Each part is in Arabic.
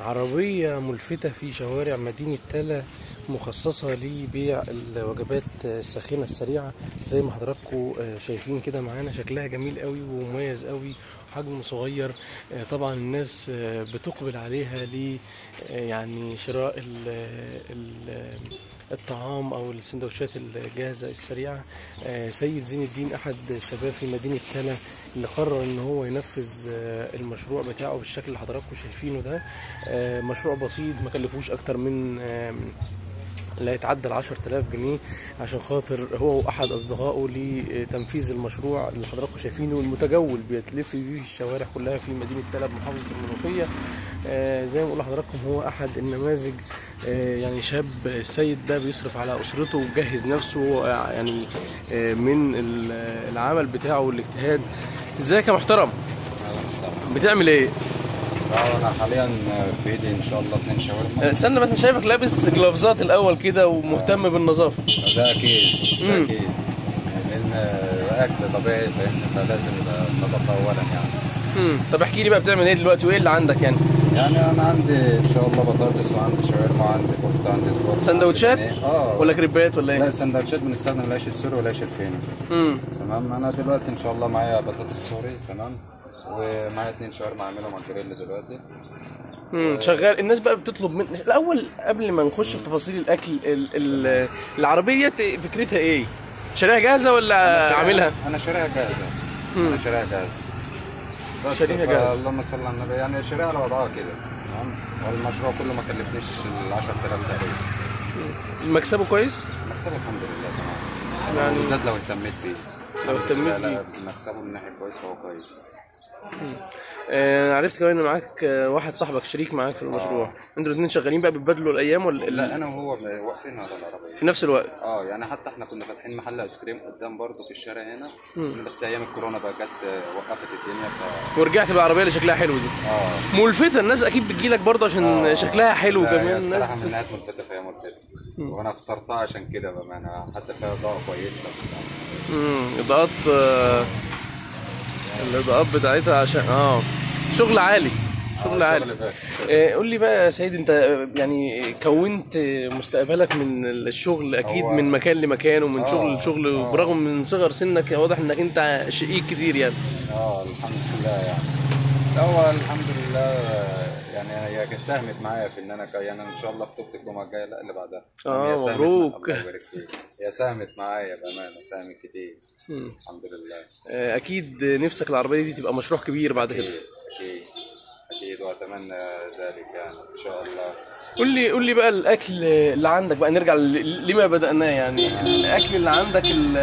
عربية ملفتة في شوارع مدينة تلا. مخصصة لبيع الوجبات الساخنة السريعة. زي ما حضراتكم شايفين كده معانا شكلها جميل قوي ومميز قوي حجمه صغير. طبعا الناس بتقبل عليها ل يعني شراء ال ال الطعام أو السندوتشات الجاهزة السريعة. سيد زين الدين أحد الشباب في مدينة تلا اللي قرر إن هو ينفذ المشروع بتاعه بالشكل اللي حضراتكم شايفينه ده. مشروع بسيط ما كلفوش أكتر من لا يتعدى ال 10000 جنيه عشان خاطر هو وأحد أصدقائه لتنفيذ المشروع اللي حضراتكم شايفينه المتجول بيتلف بيه الشوارع كلها في مدينة تلا بمحافظه المنوفية. آه زي ما بقول لحضراتكم هو أحد النماذج آه يعني شاب السيد ده بيصرف على أسرته وجهز نفسه آه يعني آه من العمل بتاعه والاجتهاد. إزيك يا محترم؟ بتعمل إيه؟ أنا حاليا في إيدي إن شاء الله اثنين شاورما. استنى بس أنا شايفك لابس جلافزات الأول كده ومهتم بالنظافة. ده أكيد ده أكيد. لأن أكل طبيعي فان فلازم النظافه اولا يعني. امم طب احكي لي بقى بتعمل إيه دلوقتي؟ وإيه اللي عندك يعني؟ يعني أنا عندي إن شاء الله بطاطس وعندي شاورما وعندي كفتة وعندي سجق سندوتشات؟ آه. ولا كريبات ولا لا إيه سندوتشات بنستخدم العيش السوري والعيش الفينو امم تمام؟ أنا دلوقتي إن شاء الله معايا بطاطس سوري تمام؟ ومعايا اتنين شاورما اعملهم على الجريل دلوقتي. امم شغال. الناس بقى بتطلب من الأول قبل ما نخش في تفاصيل الأكل ال... ال... العربية فكرتها إيه؟ شاريها جاهزة ولا عاملها؟ أنا شاريها جاهزة. مم. أنا شاريها جاهزة. بس شاريها جاهزة. اللهم صل على النبي. يعني شاريها على وضعها كده تمام؟ والمشروع كله ما كلفنيش ال 10000 تقريبا. مكسبه كويس؟ مكسبه الحمد لله تمام. يعني- بالذات لو اهتميت بيه. لو اهتميت بيه. مكسبه من ناحية كويس فهو كويس. آه عرفت كمان إن معاك آه، واحد صاحبك شريك معاك في المشروع. أنتوا الاثنين شغالين بقى بتبادلوا الأيام ولا لا أنا وهو واقفين على العربية. في نفس الوقت. آه يعني حتى إحنا كنا فاتحين محل آيس كريم قدام برضه في الشارع هنا. مم. بس أيام الكورونا بقى جت آه، وقفت الدنيا ف ورجعت بالعربيه اللي شكلها حلو دي. آه. ملفتة الناس أكيد بتجيلك برضه عشان آه. شكلها حلو كمان. الصراحة الناس من ناحية ملفتة فهي ملفتة. وأنا اخترتها عشان كده بامانه حتى فيها إضاءة كويسة. امم إضاءات آه، الاضاءات بتاعتها عشان آه شغل عالي شغل آه، عالي. آه، قول لي بقى يا سيد انت يعني كونت مستقبلك من الشغل أكيد من مكان لمكان ومن آه، شغل لشغل آه. برغم من صغر سنك واضح إنك أنت شقيق كتير يعني آه الحمد لله يعني هو الحمد لله يعني هي ساهمت معايا في إن أنا يعني إن شاء الله خطوبة الجمعة الجاية لا اللي بعدها. آه، يعني مبروك. هي ساهمت معايا بأمانة ساهمت كتير. الحمد لله. آه، أكيد نفسك العربية دي تبقى مشروع كبير بعد كده. أكيد أكيد أكيد وأتمنى ذلك يعني إن شاء الله. قول لي قول لي بقى الأكل اللي عندك بقى نرجع لما بدأناه يعني. الأكل اللي عندك ال-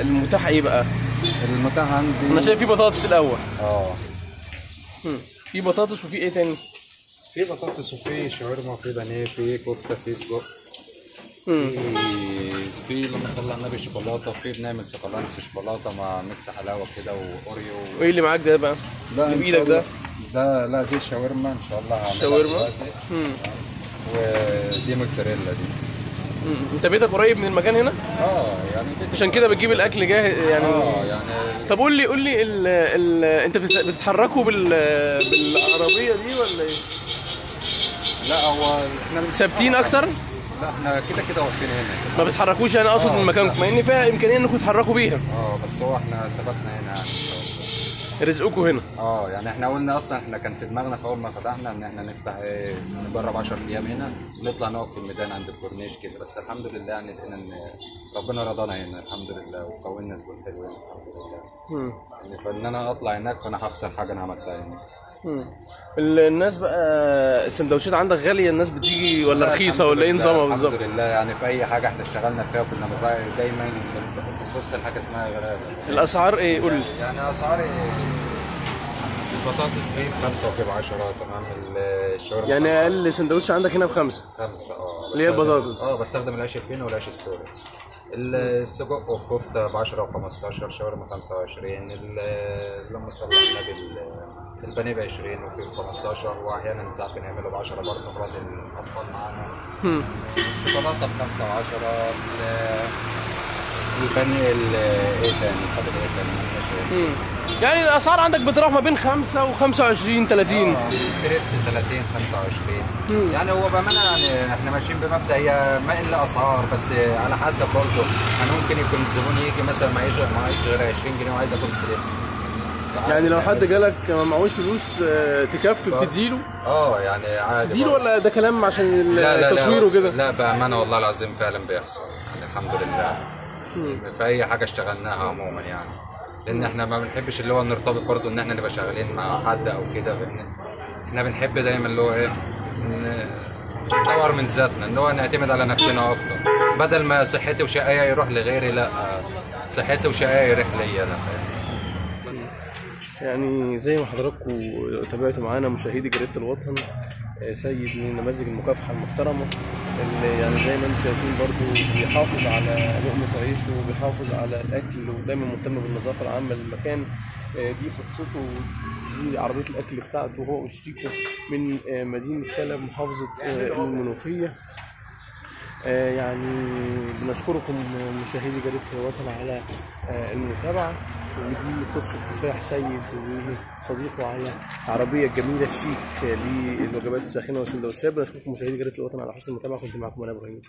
المتاح إيه بقى؟ المتاح عندي أنا شايف في بطاطس الأول. آه. في بطاطس وفي إيه تاني؟ في بطاطس وفي شاورما وفي بانيه في كفتة في سجق. في في لما صلى على النبي شوكولاتة في بنعمل سكالانس شوكولاتة مع mix حلاوة كده و Oreo. وإيه اللي معاك ده بقى؟ ده اللي بإيدك ده؟ ده لا دي شاورما إن شاء الله هعملها شاورما. ودي موتزاريلا دي. انت بيتك قريب من المكان هنا؟ آه يعني عشان كده بتجيب الأكل جاهز يعني آه يعني طب قول لي قول لي ال... ال... انت بتت- بتتحركوا بال... بالعربية دي ولا إيه؟ لا هو إحنا ثابتين أكتر؟ لا إحنا كده كده واقفين هنا. ما بتحركوش أنا أقصد آه، من مكانكم مع إن فيها إمكانية إنكم تتحركوا بيها. آه بس هو إحنا ثبتنا هنا يعني. رزقكم هنا آه يعني إحنا قلنا أصلا إحنا كان في دماغنا في أول ما فتحنا إن إحنا نفتح إيه نجرب 10 أيام هنا ونطلع نقف في الميدان عند الكورنيش كده بس الحمد لله يعني لقينا إن ربنا رضانا هنا الحمد لله وكونا زبون حلو هنا الحمد لله. يعني فإن أنا أطلع هناك فأنا هخسر حاجة أنا عملتها هنا مم. ال- الناس بقى السندوتشات عندك غالية الناس بتيجي ولا لا، رخيصة ولا إيه نظامها بالظبط؟ الحمد لله. يعني في أي حاجة إحنا اشتغلنا فيها كنا دايما بنبص لحاجة اسمها غلابه الأسعار إيه؟ قول لي. يعني أسعار البطاطس فيه بخمسة وفيه بعشرة تمام. الشاورما يعني. أقل سندوتش عندك هنا بخمسة. خمسة آه. اللي هي البطاطس. آه بستخدم العيش الفينو والعيش السوري. السجق والكفتة ب 10 و 15 شاورما 25 ال- اللهم صل على النبي ال- البانيه ب 20 وفي ب 15 وأحيانا ساعات بنعمله ب 10 برضه نراضي الأطفال معانا. الشوكولاتة ب 5 و10 البني ال- إيه تاني؟ فاضل إيه تاني؟ مم. يعني الأسعار عندك بتروح ما بين 5 و 25 30 آه strips 30 25 مم. يعني هو بأمانة يعني إحنا ماشيين بمبدأ هي ما إلا أسعار بس على حسب برضه. يعني ممكن يكون الزبون يجي مثلا معيش معيش غير 20 جنيه وعايز ياكل strips. يعني لو حد جالك ما معهوش فلوس آه، تكفي بتديله؟ آه يعني عادي تديله برضه. ولا ده كلام عشان التصوير لا وكده؟ لا بأمانة والله العظيم فعلا بيحصل. يعني الحمد لله. في أي حاجة اشتغلناها عموما يعني. لأن إحنا ما بنحبش اللي هو نرتبط برضو إن إحنا نبقى شغالين مع حد أو كده. إحنا بنحب دايما اللي هو إيه نطور من ذاتنا اللي هو نعتمد على نفسنا أكتر. بدل ما صحتي وشقايا يروح لغيري لا صحتي وشقايا يروح ليا أنا يعني زي ما حضراتكم تابعتوا معانا مشاهدي جريدة الوطن آه، سيد من نماذج المكافحة المحترمة اللي يعني زي ما أنتم شايفين برضو بيحافظ على لقمة عيشه وبيحافظ على الأكل ودايما مهتم بالنظافة العامة للمكان. آه، دي قصته دي عربية الأكل بتاعته هو وشريكه من آه، مدينة كلب محافظة المنوفية. آه، يعني بنشكركم مشاهدي جريدة الوطن على المتابعة. ودي قصة كفاح سيد وصديقه على العربية الجميلة الشيك للوجبات الساخنة والسندوتشات. بنشكركم مشاهدي جريدة الوطن على حسن المتابعة. كنت معكم أنا إبراهيم